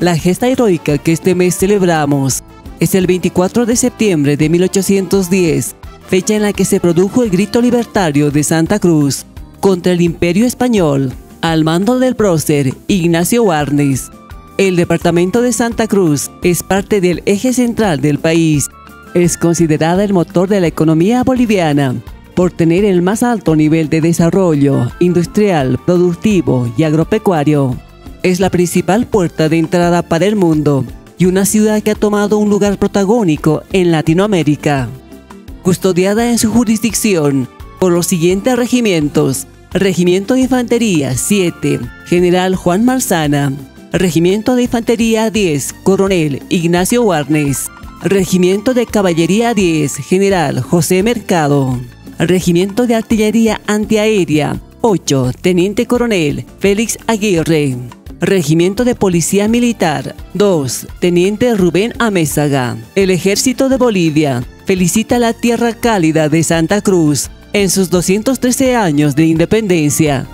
La gesta heroica que este mes celebramos es el 24 de septiembre de 1810, fecha en la que se produjo el grito libertario de Santa Cruz contra el imperio español, al mando del prócer Ignacio Warnes. El departamento de Santa Cruz es parte del eje central del país. Es considerada el motor de la economía boliviana por tener el más alto nivel de desarrollo industrial, productivo y agropecuario. Es la principal puerta de entrada para el mundo y una ciudad que ha tomado un lugar protagónico en Latinoamérica. Custodiada en su jurisdicción por los siguientes regimientos. Regimiento de Infantería 7, General Juan Marzana. Regimiento de Infantería 10, Coronel Ignacio Warnes. Regimiento de Caballería 10, General José Mercado. Regimiento de Artillería Antiaérea 8, Teniente Coronel Félix Aguirre. Regimiento de Policía Militar 2, Teniente Rubén Amézaga. El Ejército de Bolivia felicita la tierra cálida de Santa Cruz en sus 213 años de independencia.